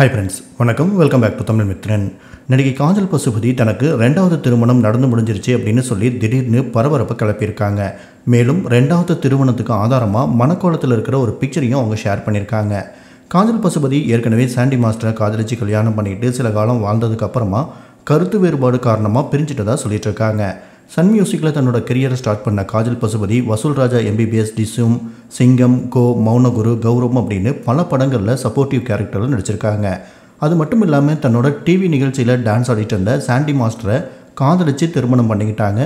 Hi friends வணக்கம். Welcome back to Tamil Mithran. நடிகை காஜல் பசுபதி தனக்கு ரெண்டாவது திருமணம் நடந்து முடிஞ்சிருச்சு அப்படின்னு சொல்லி திடீர்னு பரபரப்பை கிளப்பியிருக்காங்க. மேலும் ரெண்டாவது திருமணத்துக்கு ஆதாரமாக மணக்கோலத்தில் இருக்கிற ஒரு பிக்சரையும் அவங்க ஷேர் பண்ணியிருக்காங்க. காஜல் பசுபதி ஏற்கனவே சாண்டி மாஸ்டரை காதலிச்சு கல்யாணம் பண்ணிட்டு சில காலம் வாழ்ந்ததுக்கு அப்புறமா கருத்து வேறுபாடு காரணமாக பிரிஞ்சிட்டதாக சொல்லிட்டு இருக்காங்க. சன் மியூசிக்கில் தன்னோட கெரியரை ஸ்டார்ட் பண்ண காஜல் பசுபதி வசூல் ராஜா எம்பிபிஎஸ் டிசும் சிங்கம் கோ மௌனகுரு கௌரவம் அப்படின்னு பல படங்களில் சப்போர்ட்டிவ் கேரக்டரில் நடிச்சிருக்காங்க. அது மட்டும் இல்லாமல் தன்னோட டிவி நிகழ்ச்சியில் டான்ஸ் ஆடிட்டு இருந்த சாண்டி மாஸ்டரை காதலிச்சு திருமணம் பண்ணிக்கிட்டாங்க.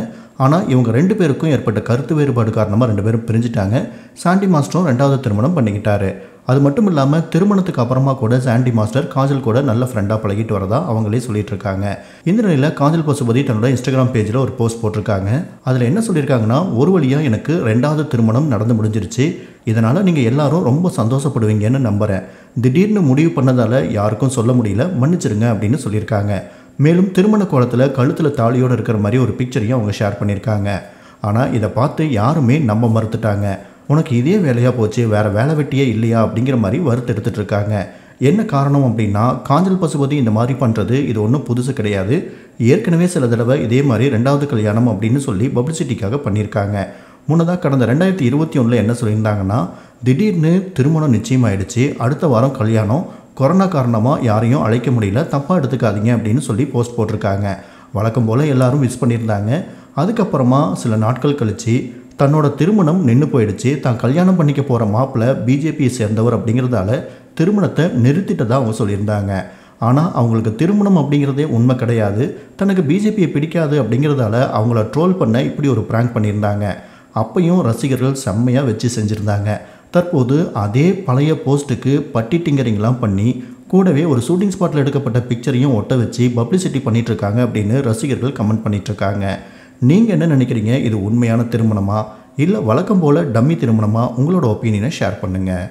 ஆனால் இவங்க ரெண்டு பேருக்கும் ஏற்பட்ட கருத்து வேறுபாடு காரணமாக ரெண்டு பேரும் பிரிஞ்சிட்டாங்க. சாண்டி மாஸ்டரும் ரெண்டாவது திருமணம் பண்ணிக்கிட்டாரு. அது மட்டும் இல்லாமல் திருமணத்துக்கு அப்புறமா கூட சாண்டி மாஸ்டர் காஜல் கூட நல்ல ஃப்ரெண்டாக பழகிட்டு வரதா அவங்களே சொல்லிட்டு இருக்காங்க இந்த நிலையில் காஜல் பசுபதி தன்னோட இன்ஸ்டாகிராம் பேஜில் ஒரு போஸ்ட் போட்டிருக்காங்க. அதில் என்ன சொல்லியிருக்காங்கன்னா ஒரு வழியாக எனக்கு ரெண்டாவது திருமணம் நடந்து முடிஞ்சிருச்சு. இதனால் நீங்கள் எல்லாரும் ரொம்ப சந்தோஷப்படுவீங்கன்னு நம்புகிறேன் திடீர்னு முடிவு பண்ணதால் யாருக்கும் சொல்ல முடியல. மன்னிச்சிருங்க அப்படின்னு சொல்லியிருக்காங்க. மேலும் திருமண கோலத்தில் கழுத்தில் தாலியோடு இருக்கிற மாதிரி ஒரு பிக்சரையும் அவங்க ஷேர் பண்ணியிருக்காங்க. ஆனால் இதை பார்த்து யாருமே நம்ப மறுத்துட்டாங்க. உனக்கு இதே வேலையாக போச்சு வேறு வேலை வெட்டியே இல்லையா அப்படிங்கிற மாதிரி வருத்தெடுத்துட்டு இருக்காங்க. என்ன காரணம் அப்படின்னா காஞ்சல் பசுபதி இந்த மாதிரி பண்ணுறது இது ஒன்றும் புதுசு கிடையாது. ஏற்கனவே சில தடவை இதே மாதிரி ரெண்டாவது கல்யாணம் அப்படின்னு சொல்லி பப்ளிசிட்டிக்காக பண்ணியிருக்காங்க. முன்னதாக கடந்த ரெண்டாயிரத்தி இருபத்தி ஒன்றில் என்ன சொல்லியிருந்தாங்கன்னா திடீர்னு திருமணம் நிச்சயமாயிடுச்சு அடுத்த வாரம் கல்யாணம் கொரோனா காரணமாக யாரையும் அழைக்க முடியல தப்பாக எடுத்துக்காதீங்க அப்படின்னு சொல்லி போஸ்ட் போட்டிருக்காங்க. வழக்கம் போல் எல்லாரும் மிஸ் பண்ணியிருந்தாங்க. அதுக்கப்புறமா சில நாட்கள் கழித்து தன்னோட திருமணம் நின்று போயிடுச்சு. தான் கல்யாணம் பண்ணிக்க போகிற மாப்பிள்ளை பிஜேபியை சேர்ந்தவர் அப்படிங்கிறதால திருமணத்தை நிறுத்திட்டதாக அவங்க சொல்லியிருந்தாங்க. ஆனால் அவங்களுக்கு திருமணம் அப்படிங்கிறதே உண்மை கிடையாது. தனக்கு பிஜேபியை பிடிக்காது அப்படிங்கிறதால அவங்கள ட்ரோல் பண்ண இப்படி ஒரு ப்ராங்க் பண்ணியிருந்தாங்க. அப்பையும் ரசிகர்கள் செம்மையாக வச்சு செஞ்சுருந்தாங்க. தற்போது அதே பழைய போஸ்ட்டுக்கு பட்டி டிங்கரிங்லாம் பண்ணி கூடவே ஒரு ஷூட்டிங் ஸ்பாட்டில் எடுக்கப்பட்ட பிக்சரையும் ஒட்ட வச்சு பப்ளிசிட்டி பண்ணிகிட்ருக்காங்க அப்படின்னு ரசிகர்கள் கமெண்ட் பண்ணிகிட்ருக்காங்க நீங்கள் என்ன நினைக்கிறீங்க? இது உண்மையான திருமணமா? இல்லை வழக்கம் போல் டம்மி திருமணமா? உங்களோட ஒப்பீனியனை ஷேர் பண்ணுங்கள்